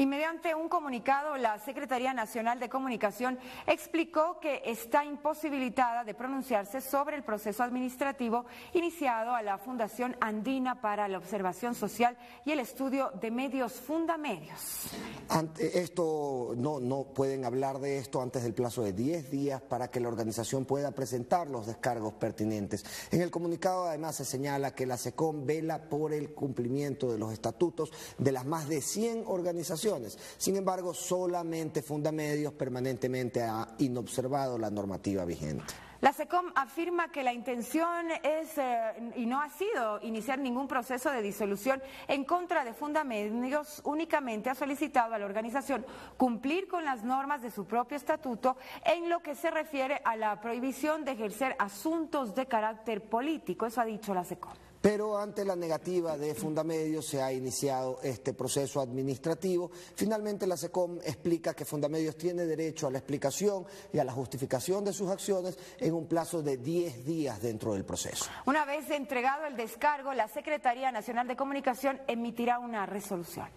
Y mediante un comunicado, la Secretaría Nacional de Comunicación explicó que está imposibilitada de pronunciarse sobre el proceso administrativo iniciado a la Fundación Andina para la Observación Social y el Estudio de Medios Fundamedios. Esto, no, no pueden hablar de esto antes del plazo de 10 días para que la organización pueda presentar los descargos pertinentes. En el comunicado además se señala que la SECOM vela por el cumplimiento de los estatutos de las más de 100 organizaciones. Sin embargo, solamente Fundamedios permanentemente ha inobservado la normativa vigente. La SECOM afirma que la intención es, eh, y no ha sido, iniciar ningún proceso de disolución en contra de Fundamedios, únicamente ha solicitado a la organización cumplir con las normas de su propio estatuto en lo que se refiere a la prohibición de ejercer asuntos de carácter político. Eso ha dicho la SECOM. Pero ante la negativa de Fundamedios se ha iniciado este proceso administrativo. Finalmente la SECOM explica que Fundamedios tiene derecho a la explicación y a la justificación de sus acciones en un plazo de 10 días dentro del proceso. Una vez entregado el descargo, la Secretaría Nacional de Comunicación emitirá una resolución.